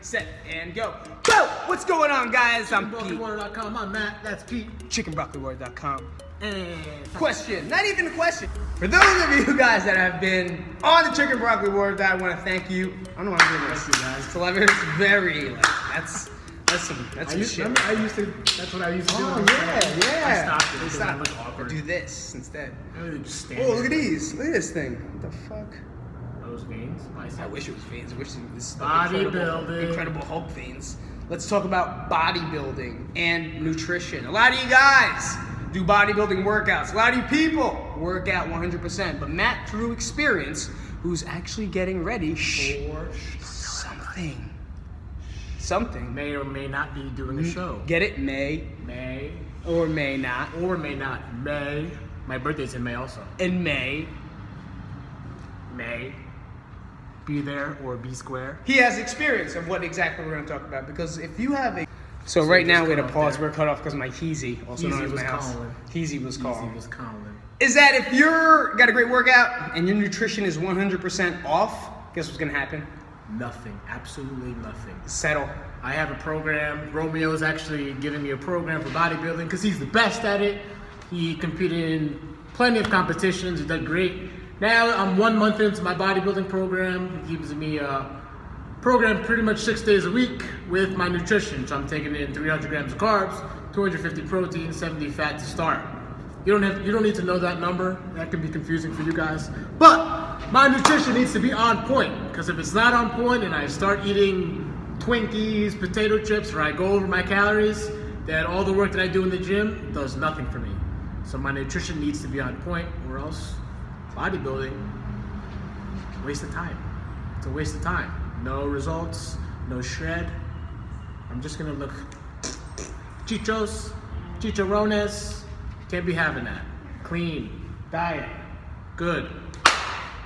set, and go. Go! What's going on, guys? I'm Pete. I'm Matt. That's Pete. ChickenBroccoliWater.com. And Question, not even a question. For those of you guys that have been on the Chicken Broccoli Water, I want to thank you. I don't want to I'm this. Thank you, guys. It's very, like, that's, that's some, that's I some used, shit. remember, I used to. That's what I used to do. Oh, when I was yeah, young. yeah. I stopped it Stop. I look awkward. Do this instead. I really just stand Oh, look at these. Look at this thing. What the fuck? Those veins. I wish it was veins. I wish it was Bodybuilding. incredible, Hulk veins. Let's talk about bodybuilding and nutrition. A lot of you guys do bodybuilding workouts. A lot of you people work out 100%. But Matt, through experience, who's actually getting ready, shh, Or something, something. may or may not be doing a mm-hmm. show. Get it? May May or may not. or may not. May. My birthday's in May also. In May, May. Be there or be square. he has experience of what exactly we're going to talk about. Because if you have a so, So right now we had a pause. there. We're cut off because my Heezy, also known Heezy as my was house, calling. Heezy was calling. Easy was calling. Is that if you're got a great workout and your nutrition is 100% off, guess what's going to happen? Nothing. Absolutely nothing. Settle. I have a program. Romeo's actually giving me a program for bodybuilding because he's the best at it. He competed in plenty of competitions. He did great. Now I'm one month into my bodybuilding program. It gives me a program pretty much six days a week with my nutrition. So I'm taking in 300 grams of carbs, 250 protein, 70 fat to start. You don't have you don't need to know that number. That can be confusing for you guys. But my nutrition needs to be on point because if it's not on point and I start eating Twinkies, potato chips, or I go over my calories, then all the work that I do in the gym does nothing for me. So my nutrition needs to be on point, or else bodybuilding waste of time. It's a waste of time. No results, no shred. I'm just gonna look chichos, chicharrones. Can't be having that. Clean, diet, good.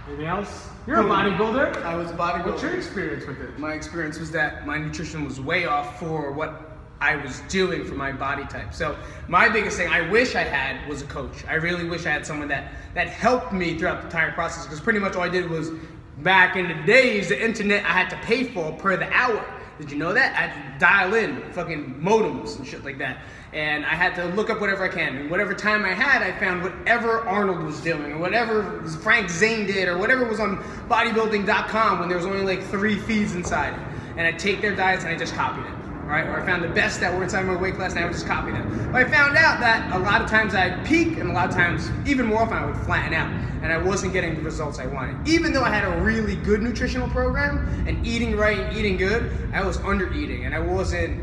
Anything else? You're a hmm. bodybuilder. I was a bodybuilder. What's your experience with it? My experience was that my nutrition was way off for what I was doing for my body type. So my biggest thing I wish I had was a coach. I really wish I had someone that that helped me throughout the entire process because pretty much all I did was back in the days the internet I had to pay for per the hour. Did you know that? I had to dial in fucking modems and shit like that. And I had to look up whatever I can. And whatever time I had, I found whatever Arnold was doing, or whatever Frank Zane did, or whatever was on bodybuilding.com when there was only like three feeds inside. And I'd take their diets and I just copied it. Right? Or I found the best that were inside my weight class and I would just copy them. But I found out that a lot of times I'd peak and a lot of times, even more often, I would flatten out. And I wasn't getting the results I wanted. Even though I had a really good nutritional program and eating right and eating good, I was under eating and I wasn't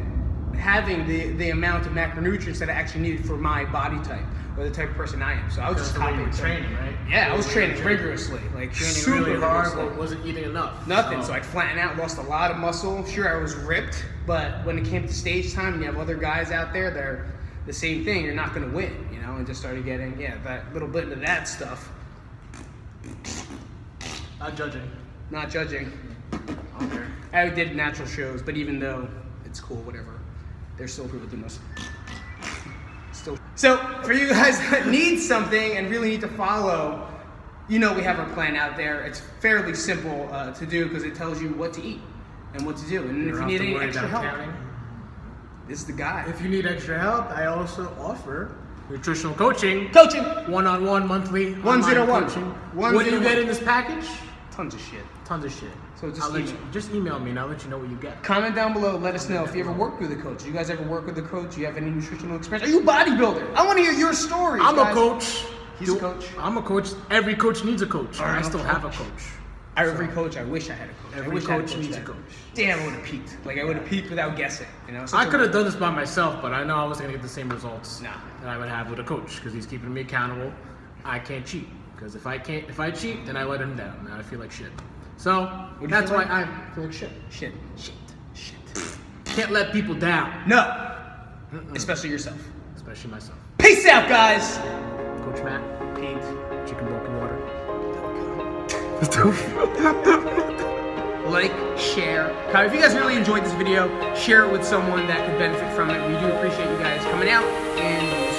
having the, the amount of macronutrients that I actually needed for my body type or the type of person I am. So I was just you copying training, right? Yeah, I was you training rigorously, like Training super really hard, but wasn't eating enough. Nothing. So I'd flatten out, lost a lot of muscle. Sure, I was ripped, but when it came to stage time, and you have other guys out there that are the same thing, you're not going to win, you know. And just started getting yeah that little bit into that stuff. Not judging. Not judging. I. I did natural shows, but even though it's cool, whatever, there's still people doing this. Still. So for you guys that need something and really need to follow, you know we have our plan out there. It's fairly simple uh, to do because it tells you what to eat and what to do. And You if you need any extra help, counting. this is the guy. If you need extra help, I also offer nutritional coaching, Coaching. one-on-one monthly One zero one. coaching. One what do you get in this package? Tons of shit. Tons of shit. So just I'll email. you, just email me and I'll let you know what you get. Comment down below. Let us know if you ever worked with a coach. You guys ever work with a coach? You have any nutritional experience? Are you a bodybuilder? I want to hear your stories. I'm a coach. He's a coach. I'm a coach. Every coach needs a coach. I'm I still have a coach. coach. Every coach, I wish I had a coach. I Every I had coach needs a coach. Damn, I would have peaked. Like I would have peaked without guessing. You know. Such I could have done this by myself, but I know I wasn't gonna get the same results Nah. that I would have with a coach because he's keeping me accountable. I can't cheat because if I can't, if I cheat, then I let him down. and I feel like shit. So Would that's why? I feel like shit. Shit. Shit. Shit. Can't let people down, No. Especially yourself. especially myself. Peace out, guys. Coach Matt, Pete. chicken broccoli water. like, share. If you guys really enjoyed this video, share it with someone that could benefit from it. We do appreciate you guys coming out, and we'll see you